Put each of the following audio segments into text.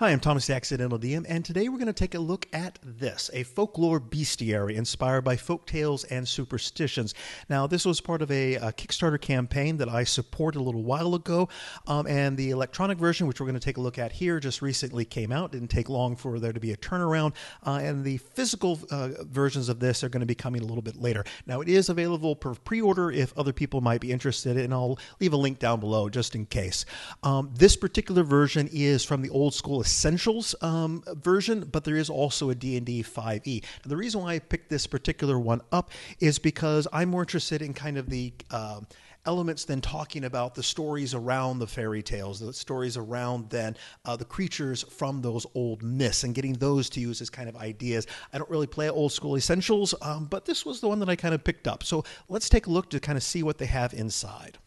Hi, I'm Thomas the Axidental DM, and today we're going to take a look at this a folklore bestiary inspired by folk tales and superstitions. Now, this was part of a, a Kickstarter campaign that I supported a little while ago, um, and the electronic version, which we're going to take a look at here, just recently came out. Didn't take long for there to be a turnaround, uh, and the physical uh, versions of this are going to be coming a little bit later. Now, it is available for pre order if other people might be interested, and I'll leave a link down below just in case. Um, this particular version is from the old school Essentials um, version, but there is also a D&D 5e. Now, the reason why I picked this particular one up is because I'm more interested in kind of the uh, elements than talking about the stories around the fairy tales, the stories around then uh, the creatures from those old myths, and getting those to use as kind of ideas. I don't really play old school essentials, um, but this was the one that I kind of picked up. So let's take a look to kind of see what they have inside.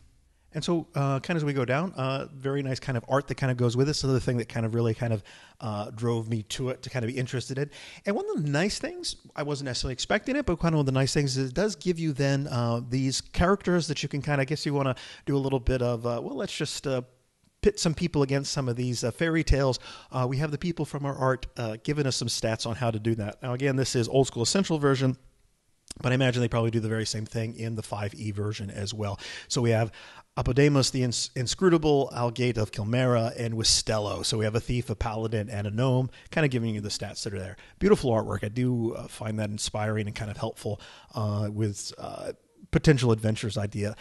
And so, uh, kind of as we go down, uh, very nice kind of art that kind of goes with it. So the thing that kind of really kind of uh, drove me to it to kind of be interested in. And one of the nice things, I wasn't necessarily expecting it, but kind of one of the nice things is it does give you then uh, these characters that you can kind of, I guess you want to do a little bit of, uh, well, let's just uh, pit some people against some of these uh, fairy tales. Uh, we have the people from our art uh, giving us some stats on how to do that. Now, again, this is old school essential version. But I imagine they probably do the very same thing in the 5e version as well. So we have Apodamus the ins- inscrutable, Algate of Kilmera, and Wistello. So we have a thief, a paladin, and a gnome, kind of giving you the stats that are there. Beautiful artwork. I do uh, find that inspiring and kind of helpful uh, with uh, potential adventures idea.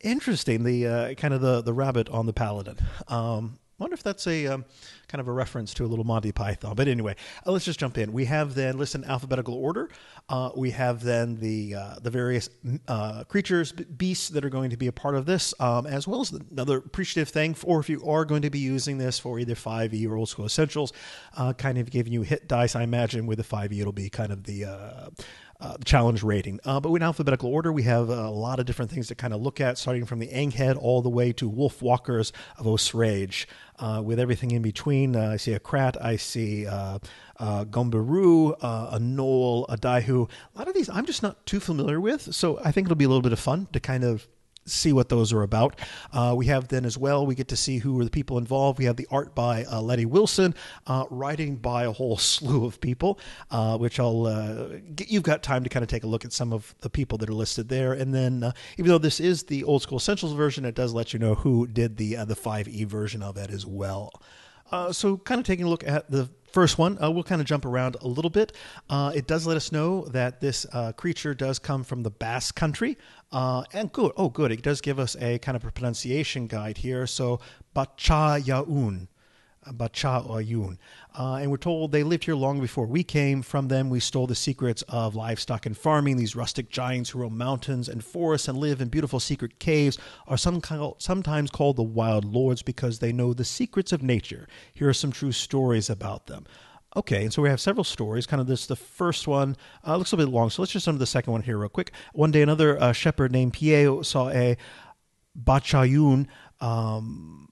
Interesting, the uh, kind of the the rabbit on the paladin. Um, wonder if that's a um, kind of a reference to a little Monty Python. But anyway, uh, let's just jump in. We have then listed in alphabetical order. Uh, we have then the uh, the various uh, creatures, beasts that are going to be a part of this, um, as well as another appreciative thing. For if you are going to be using this for either 5e or old school essentials, uh, kind of giving you hit dice. I imagine with the 5e, it'll be kind of the uh, challenge rating. Uh, but in alphabetical order, we have a lot of different things to kind of look at, starting from the Enghead all the way to Wolf Walkers of Osrage, uh, with everything in between. Uh, I see a Krat, I see uh, uh, Gomberu, a Knoll, a Daihu. A lot of these I'm just not too familiar with, so I think it'll be a little bit of fun to kind of see what those are about. Uh, we have then as well, we get to see who are the people involved. We have the art by uh, Letty Wilson, uh, writing by a whole slew of people, uh, which I'll uh, get, you've got time to kind of take a look at some of the people that are listed there. And then, uh, even though this is the old school essentials version, it does let you know who did the the 5e version of it as well. so, kind of taking a look at the First one, uh, we'll kind of jump around a little bit. Uh, it does let us know that this uh, creature does come from the Basque country. Uh, and good, oh, good. It does give us a kind of a pronunciation guide here. So, Bacha Yaun. Bacha Oyun. Uh, and we're told they lived here long before we came. From them, we stole the secrets of livestock and farming. These rustic giants who roam mountains and forests and live in beautiful secret caves are some, sometimes called the wild lords because they know the secrets of nature. Here are some true stories about them. Okay, and so we have several stories. Kind of this, the first one uh, looks a little bit long, so let's just jump to the second one here real quick. One day, another uh, shepherd named Pierre saw a Basajaun um,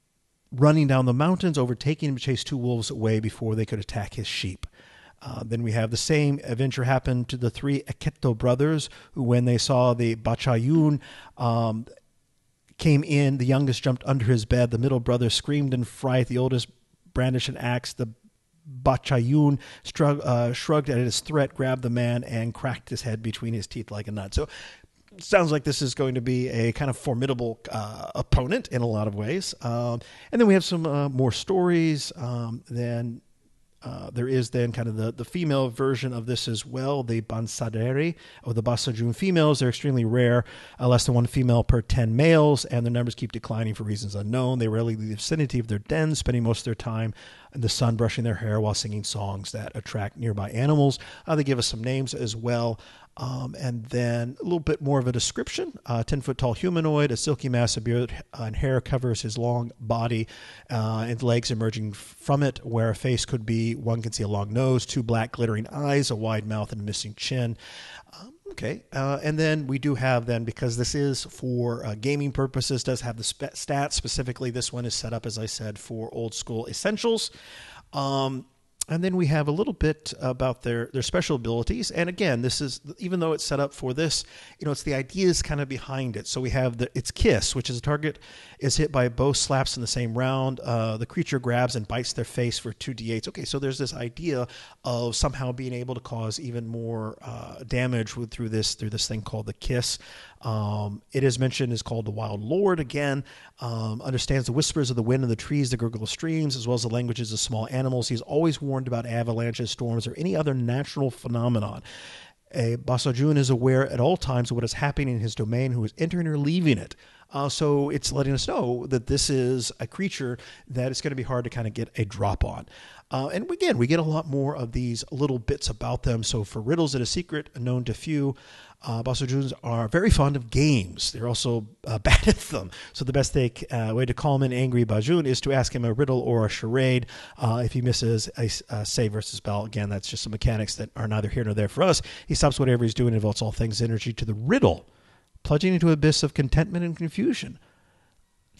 running down the mountains, overtaking him to chase two wolves away before they could attack his sheep. Uh, then we have the same adventure happen to the three Eketo brothers, who, when they saw the Basajaun, um, came in. The youngest jumped under his bed. The middle brother screamed in fright. The oldest brandished an axe. The Basajaun uh, shrugged at his threat, grabbed the man, and cracked his head between his teeth like a nut. So sounds like this is going to be a kind of formidable uh, opponent in a lot of ways. Um, and then we have some uh, more stories. Um, then uh, there is then kind of the, the female version of this as well, the Basandere or the Basajaun females. They're extremely rare, uh, less than one female per 10 males, and their numbers keep declining for reasons unknown. They rarely leave the vicinity of their dens, spending most of their time the sun brushing their hair while singing songs that attract nearby animals. Uh, they give us some names as well. Um, and then a little bit more of a description. Uh, 10 foot tall humanoid, a silky mass of beard and hair covers his long body uh, and legs emerging from it, where a face could be one can see a long nose, two black glittering eyes, a wide mouth, and a missing chin. Um, okay. Uh, and then we do have, then, because this is for uh, gaming purposes, does have the sp- stats. Specifically, this one is set up, as I said, for old school essentials. Um, and then we have a little bit about their, their special abilities. And again, this is even though it's set up for this, you know, it's the ideas kind of behind it. So we have the it's kiss, which is a target is hit by both slaps in the same round. Uh, the creature grabs and bites their face for two d8s. Okay, so there's this idea of somehow being able to cause even more uh, damage with, through this through this thing called the kiss. Um, it is mentioned is called the Wild Lord again. Um, understands the whispers of the wind and the trees, the gurgle of streams, as well as the languages of small animals. He's always warned about avalanches, storms, or any other natural phenomenon. A Basajaun is aware at all times of what is happening in his domain, who is entering or leaving it. Uh, so it's letting us know that this is a creature that it's going to be hard to kind of get a drop on. Uh, and again, we get a lot more of these little bits about them. So for riddles that a secret known to few, uh, are very fond of games. They're also uh, bad at them. So the best they, uh, way to calm an angry Bajun is to ask him a riddle or a charade. Uh, if he misses a, a save versus spell, again, that's just some mechanics that are neither here nor there for us. He stops whatever he's doing and devotes all things energy to the riddle, plunging into an abyss of contentment and confusion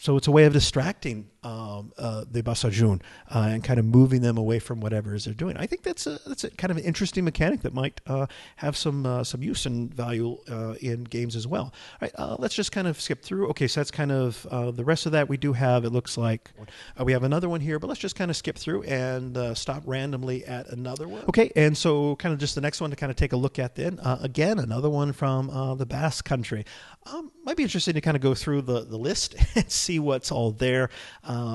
so it's a way of distracting um, uh, the Basajaun uh, and kind of moving them away from whatever is they're doing. I think that's a that's a kind of an interesting mechanic that might uh, have some uh, some use and value uh, in games as well. All right, uh, let's just kind of skip through. Okay, so that's kind of the rest of that we do have. It looks like we have another one here, but let's just kind of skip through and stop randomly at another one. Okay, and so kind of just the next one to kind of take a look at then. again, another one from the Basque Country. Um, might be interesting to kind of go through the, the list and see what's all there.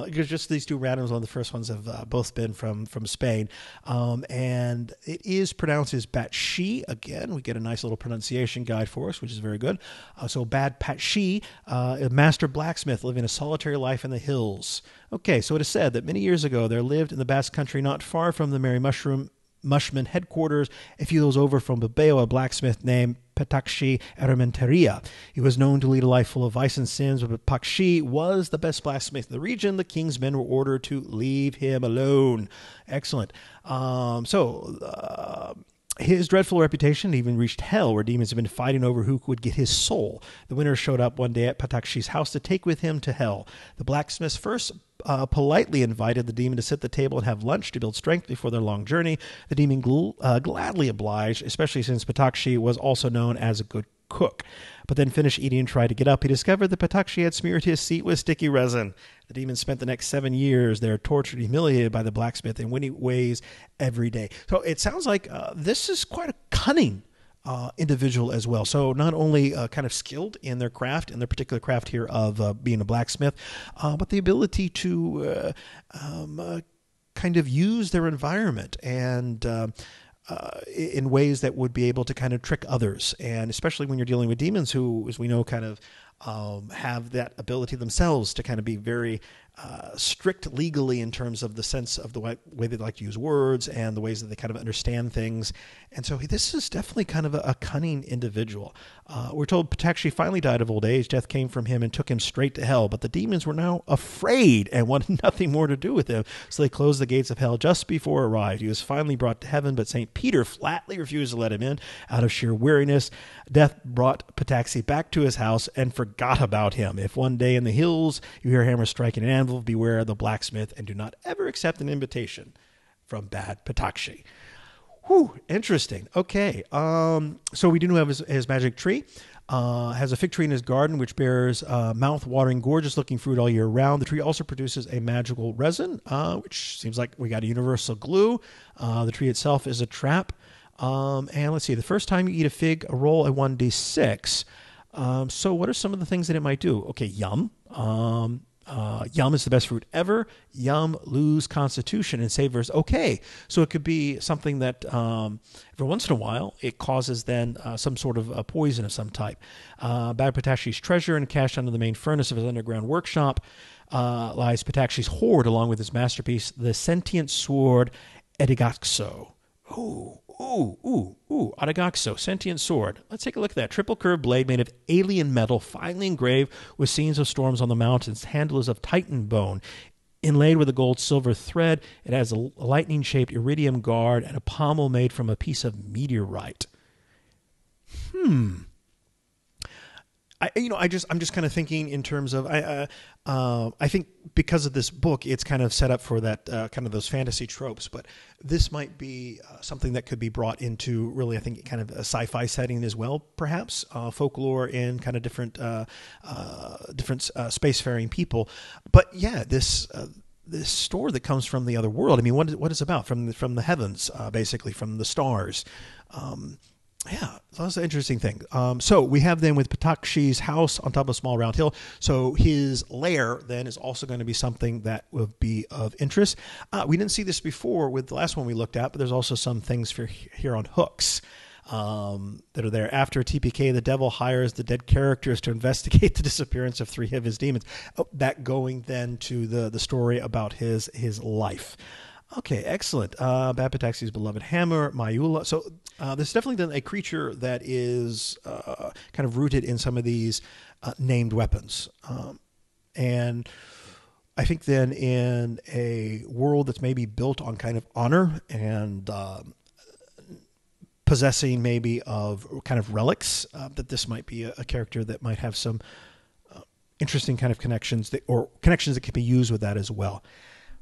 Because just these two randoms on the first ones have uh, both been from from Spain, um, and it is pronounced as Batshi. Again, we get a nice little pronunciation guide for us, which is very good. Uh, so Bad Patshi, uh, a master blacksmith living a solitary life in the hills. Okay, so it is said that many years ago there lived in the Basque Country, not far from the Merry Mushroom Mushman headquarters a few those over from Bilbao, a blacksmith named Petakshi Ermenteria. He was known to lead a life full of vice and sins, but Pakshi was the best blacksmith in the region. The king's men were ordered to leave him alone. Excellent. Um, so, uh, his dreadful reputation even reached hell, where demons had been fighting over who would get his soul. The winner showed up one day at Patakshi's house to take with him to hell. The blacksmith first uh, politely invited the demon to sit at the table and have lunch to build strength before their long journey. The demon gl- uh, gladly obliged, especially since Patakshi was also known as a good cook. But then finished eating and tried to get up. He discovered that Patakshi had smeared his seat with sticky resin. The demon spent the next seven years there, tortured, humiliated by the blacksmith in many ways every day. So it sounds like uh, this is quite a cunning uh, individual as well. So not only uh, kind of skilled in their craft, in their particular craft here of uh, being a blacksmith, uh, but the ability to uh, um, uh, kind of use their environment and. in ways that would be able to kind of trick others, and especially when you're dealing with demons, who, as we know, kind of um, have that ability themselves to kind of be very uh, strict legally in terms of the sense of the way, way, they like to use words and the ways that they kind of understand things. And so this is definitely kind of a, a cunning individual. Uh, we're told Patakshi finally died of old age. Death came from him and took him straight to hell. But the demons were now afraid and wanted nothing more to do with him. So they closed the gates of hell just before arrived. He was finally brought to heaven, but St. Peter flatly refused to let him in out of sheer weariness. Death brought Pataxi back to his house and forgot about him. If one day in the hills you hear hammers striking an anvil, beware the blacksmith and do not ever accept an invitation from bad Patakshi. Whew, interesting. Okay. Um, so we do have his, his magic tree. Uh, has a fig tree in his garden which bears uh, mouth-watering, gorgeous-looking fruit all year round. The tree also produces a magical resin, uh, which seems like we got a universal glue. Uh, the tree itself is a trap. Um, and let's see, the first time you eat a fig, a roll a 1d6. Um, so what are some of the things that it might do? Okay, yum. Um, uh, yum is the best fruit ever. Yum, lose constitution and savors. Okay, so it could be something that um, every once in a while it causes then uh, some sort of a poison of some type. Uh, Bad Patashi's treasure and cached under the main furnace of his underground workshop uh, lies Patashi's hoard along with his masterpiece, the sentient sword Edigaxo. Ooh, Ooh, ooh, ooh, Aragaxo, sentient sword. Let's take a look at that. Triple curved blade made of alien metal, finely engraved with scenes of storms on the mountains. Handle is of titan bone. Inlaid with a gold silver thread, it has a lightning shaped iridium guard and a pommel made from a piece of meteorite. Hmm. I, you know, I just I'm just kind of thinking in terms of I uh, uh, I think because of this book, it's kind of set up for that uh, kind of those fantasy tropes. But this might be uh, something that could be brought into really, I think, kind of a sci-fi setting as well, perhaps uh, folklore and kind of different uh, different spacefaring people. But yeah, this this store that comes from the other world. I mean, what is, what is about from the, from the heavens, uh, basically from the stars. Um, yeah, that's an interesting thing. Um, so we have then with Patakshi's house on top of a small round hill. So his lair then is also going to be something that will be of interest. Uh, we didn't see this before with the last one we looked at, but there's also some things for here on hooks um, that are there. After TPK, the devil hires the dead characters to investigate the disappearance of three of his demons. Oh, that going then to the the story about his his life. Okay, excellent. Uh, Bapataxi's beloved hammer, Mayula. So uh, there's definitely a creature that is uh, kind of rooted in some of these uh, named weapons. Um, and I think then in a world that's maybe built on kind of honor and um, possessing maybe of kind of relics, uh, that this might be a, a, character that might have some uh, interesting kind of connections that, or connections that can be used with that as well.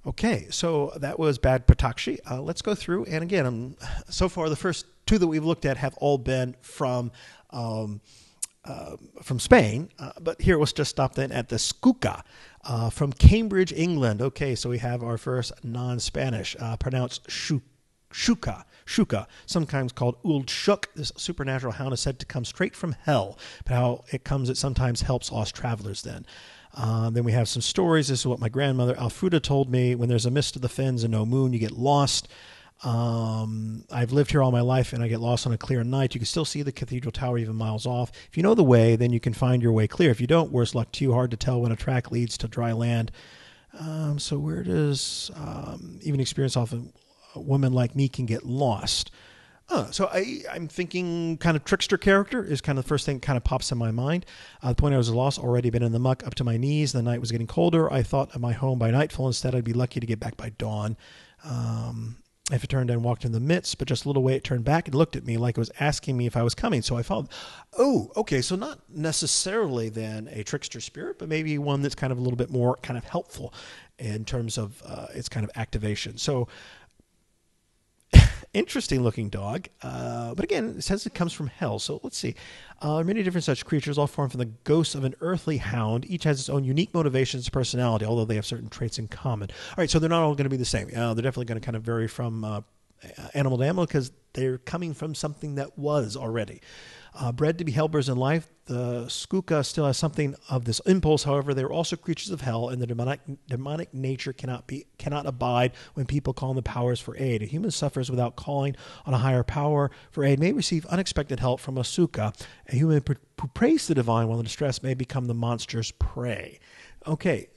Okay, so that was Bad Patakshi. Uh, let's go through, and again, um, so far the first two that we've looked at have all been from um, uh, from Spain, uh, but here let's just stop then at the Skuka uh, from Cambridge, England. Okay, so we have our first non-Spanish, uh, pronounced Shuka. Shuka, sometimes called Uld Shuk. This supernatural hound is said to come straight from hell, but how it comes, it sometimes helps lost travelers then. Uh, then we have some stories. This is what my grandmother Alfruda told me. When there's a mist of the fens and no moon, you get lost. Um, I've lived here all my life and I get lost on a clear night. You can still see the cathedral tower even miles off. If you know the way, then you can find your way clear. If you don't, worse luck to you. Hard to tell when a track leads to dry land. Um, so where does um, even experience often a woman like me can get lost? Uh, so I, I'm thinking kind of trickster character is kind of the first thing that kind of pops in my mind. Uh, the point I was lost, already been in the muck up to my knees. The night was getting colder. I thought of my home by nightfall. Instead, I'd be lucky to get back by dawn. Um, if it turned and walked in the midst, but just a little way it turned back and looked at me like it was asking me if I was coming. So I followed. Oh, okay. So not necessarily then a trickster spirit, but maybe one that's kind of a little bit more kind of helpful in terms of uh, its kind of activation. So interesting looking dog. Uh, but again, it says it comes from hell. So let's see. Uh, many different such creatures, all formed from the ghosts of an earthly hound. Each has its own unique motivations and personality, although they have certain traits in common. All right, so they're not all going to be the same. Uh, they're definitely going to kind of vary from uh, animal to animal because they're coming from something that was already. Uh, bred to be helpers in life, the Skuka still has something of this impulse. However, they are also creatures of hell, and the demonic, demonic nature cannot be cannot abide when people call on the powers for aid. A human suffers without calling on a higher power for aid may receive unexpected help from a Suka. A human who prays the divine while in distress may become the monster's prey. Okay,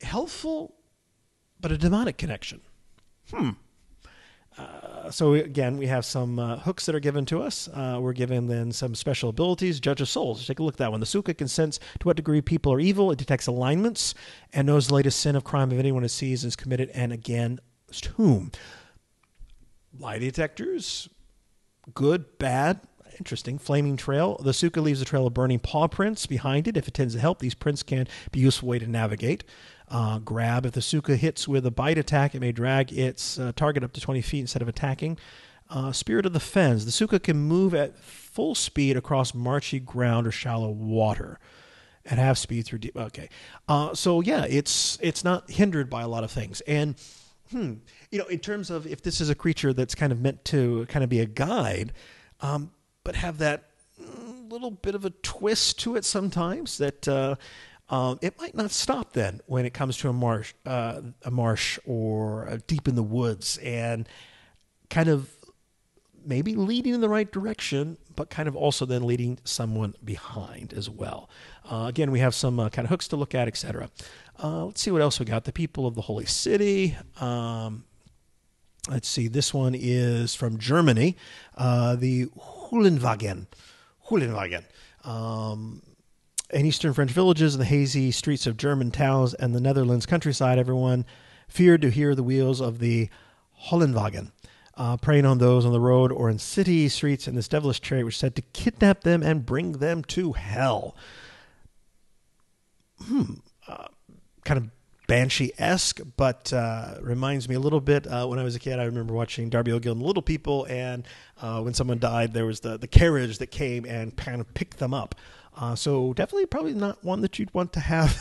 helpful, but a demonic connection. Hmm. Uh, so again, we have some uh, hooks that are given to us. Uh, we're given then some special abilities. Judge of souls. Take a look at that one. The Suka can sense to what degree people are evil. It detects alignments and knows the latest sin of crime of anyone it sees is committed and again whom. Lie detectors, good, bad, interesting. Flaming trail. The Suka leaves a trail of burning paw prints behind it. If it tends to help, these prints can be a useful way to navigate uh, grab. If the Suka hits with a bite attack, it may drag its uh, target up to 20 feet instead of attacking. Uh, Spirit of the Fens. The Suka can move at full speed across marshy ground or shallow water at half speed through deep. Okay, uh, so yeah, it's it's not hindered by a lot of things. And hmm, you know, in terms of if this is a creature that's kind of meant to kind of be a guide, um, but have that mm, little bit of a twist to it sometimes that uh, um, it might not stop then when it comes to a marsh, uh, a marsh or deep in the woods, and kind of maybe leading in the right direction, but kind of also then leading someone behind as well. Uh, again, we have some uh, kind of hooks to look at, etc. Uh, let's see what else we got. The people of the holy city. Um, let's see. This one is from Germany. Uh, the Hulenwagen. Hulenwagen. Um, in eastern French villages, the hazy streets of German towns, and the Netherlands countryside, everyone feared to hear the wheels of the Hollenwagen. uh, preying on those on the road or in city streets in this devilish chariot, which said to kidnap them and bring them to hell. Hmm. Uh, kind of banshee esque, but uh, reminds me a little bit. Uh, when I was a kid, I remember watching Darby O'Gill and the Little People, and uh, when someone died, there was the, the carriage that came and kind of picked them up. Uh, so definitely, probably not one that you'd want to have,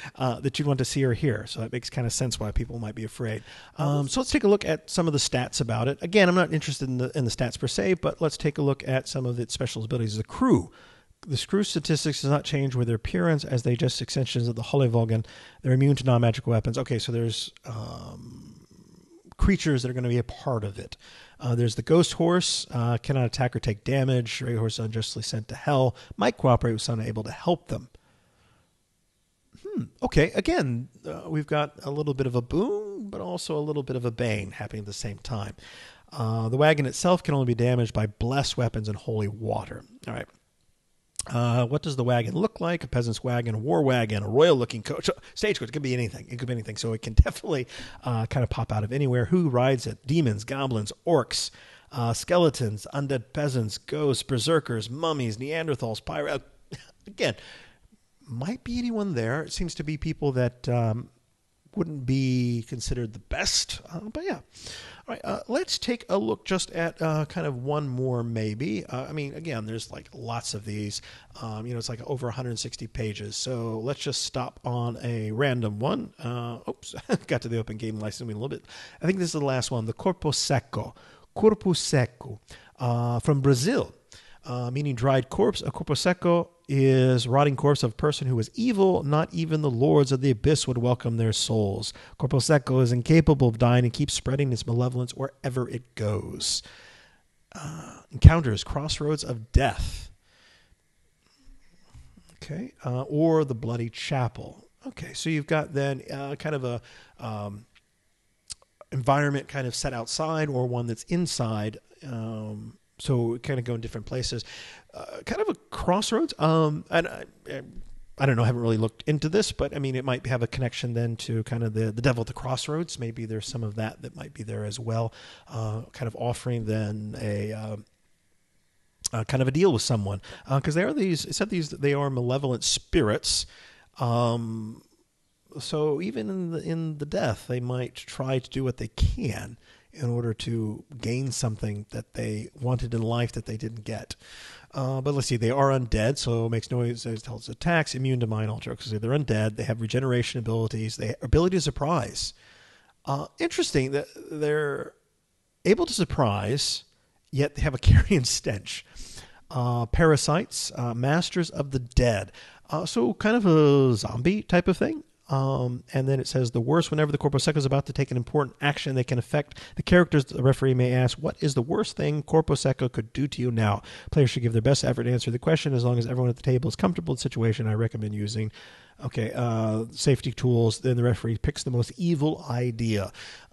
uh, that you'd want to see or hear. So that makes kind of sense why people might be afraid. Um, so let's take a look at some of the stats about it. Again, I'm not interested in the in the stats per se, but let's take a look at some of its special abilities. The crew the screw statistics does not change with their appearance as they just extensions of the Hollenwagen. They're immune to non-magical weapons. Okay, so there's um, creatures that are going to be a part of it. Uh, there's the ghost horse, uh, cannot attack or take damage. Ray horse unjustly sent to hell. Might cooperate with someone able to help them. Hmm. Okay. Again, uh, we've got a little bit of a boom, but also a little bit of a bane happening at the same time. Uh, the wagon itself can only be damaged by blessed weapons and holy water. All right. Uh, what does the wagon look like? A peasant's wagon, a war wagon, a royal looking coach, stagecoach. It could be anything. It could be anything. So it can definitely uh, kind of pop out of anywhere. Who rides it? Demons, goblins, orcs, uh, skeletons, undead peasants, ghosts, berserkers, mummies, Neanderthals, pirates. Again, might be anyone there. It seems to be people that um, wouldn't be considered the best. Uh, but yeah. All right, uh, let's take a look just at uh, kind of one more, maybe. Uh, I mean, again, there's like lots of these. Um, you know, it's like over 160 pages. So let's just stop on a random one. Uh, oops, got to the open game license a little bit. I think this is the last one the Corpo Seco. Corpo Seco uh, from Brazil. Uh, meaning dried corpse. A corpo seco is rotting corpse of a person who was evil. Not even the lords of the abyss would welcome their souls. Corpo seco is incapable of dying and keeps spreading its malevolence wherever it goes. Uh, encounters crossroads of death. Okay, uh, or the bloody chapel. Okay, so you've got then uh, kind of a um, environment kind of set outside, or one that's inside. Um, so kind of go in different places. Uh, kind of a crossroads. Um, and I, I don't know, I haven't really looked into this, but I mean, it might have a connection then to kind of the, the devil at the crossroads. Maybe there's some of that that might be there as well. Uh, kind of offering then a. Uh, uh, kind of a deal with someone because uh, they are these. It said these they are malevolent spirits. Um, so even in the in the death, they might try to do what they can in order to gain something that they wanted in life that they didn't get. Uh, but let's see, they are undead, so it makes noise tells attacks, immune to mind alter because they're undead. They have regeneration abilities, they ability to surprise. Uh, interesting that they're able to surprise, yet they have a carrion stench. Uh, parasites, uh, masters of the dead. Uh, so kind of a zombie type of thing. Um, and then it says the worst whenever the Corpo Seco is about to take an important action that can affect the characters. The referee may ask, "What is the worst thing Corpo Seco could do to you now?" Players should give their best effort to answer the question. As long as everyone at the table is comfortable in the situation, I recommend using okay uh, safety tools. Then the referee picks the most evil idea.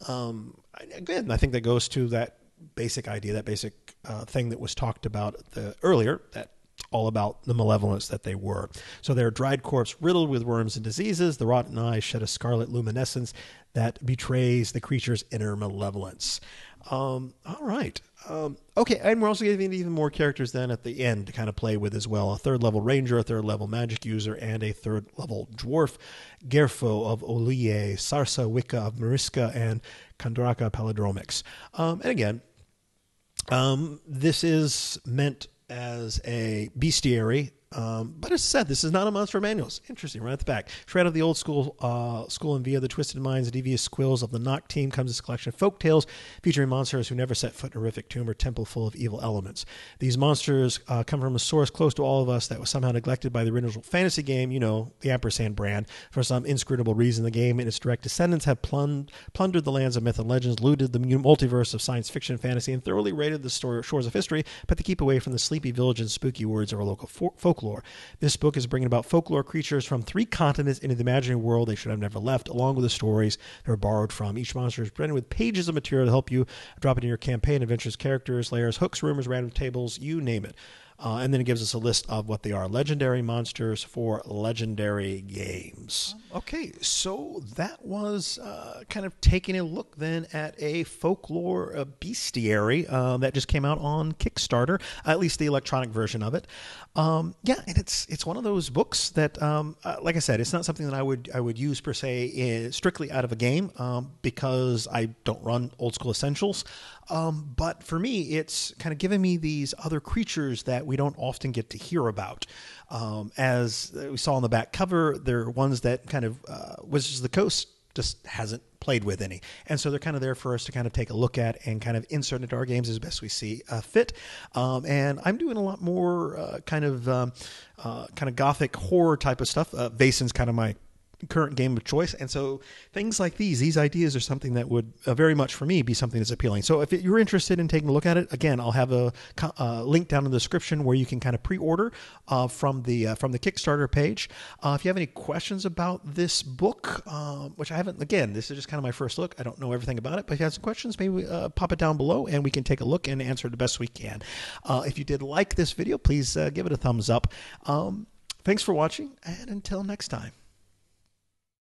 Um, again, I think that goes to that basic idea, that basic uh, thing that was talked about the, earlier. That all about the malevolence that they were. So they're dried corpse riddled with worms and diseases. The rotten eyes shed a scarlet luminescence that betrays the creature's inner malevolence. Um, all right. Um, okay, and we're also giving even more characters then at the end to kind of play with as well. A third level ranger, a third level magic user, and a third level dwarf. Gerfo of Olier, Sarsa Wicca of Mariska, and Kandraka Palindromics. Um, and again, um, this is meant as a bestiary um, but as said, this is not a monster manual. It's interesting, right at the back. Shred of the old school uh, school and via the twisted minds and devious squills of the Knock team comes this collection of folk tales featuring monsters who never set foot in a horrific tomb or temple full of evil elements. These monsters uh, come from a source close to all of us that was somehow neglected by the original fantasy game, you know, the Ampersand brand. For some inscrutable reason, the game and its direct descendants have plund- plundered the lands of myth and legends, looted the multiverse of science fiction and fantasy, and thoroughly raided the shores of history, but to keep away from the sleepy village and spooky words of our local fo- folk folklore. This book is bringing about folklore creatures from three continents into the imaginary world they should have never left, along with the stories they're borrowed from. Each monster is printed with pages of material to help you drop into your campaign, adventures, characters, layers, hooks, rumors, random tables, you name it. Uh, and then it gives us a list of what they are legendary monsters for legendary games. Okay, so that was uh, kind of taking a look then at a folklore uh, bestiary uh, that just came out on Kickstarter, at least the electronic version of it. Um, yeah, and it's it's one of those books that, um, uh, like I said, it's not something that I would I would use per se in, strictly out of a game um, because I don't run old school essentials. Um, but for me, it's kind of given me these other creatures that we don't often get to hear about. Um, as we saw on the back cover, they're ones that kind of uh, Wizards of the Coast just hasn't played with any. And so they're kind of there for us to kind of take a look at and kind of insert into our games as best we see uh, fit. Um, and I'm doing a lot more uh, kind of um, uh, kind of gothic horror type of stuff. Uh, Vaesen's kind of my current game of choice. And so things like these, these ideas are something that would uh, very much for me be something that's appealing. So if you're interested in taking a look at it, again, I'll have a uh, link down in the description where you can kind of pre-order uh, from the uh, from the Kickstarter page. Uh, if you have any questions about this book, um, which I haven't, again, this is just kind of my first look. I don't know everything about it, but if you have some questions, maybe uh, pop it down below and we can take a look and answer the best we can. if you did like this video, please give it a thumbs up. Um, thanks for watching, and until next time.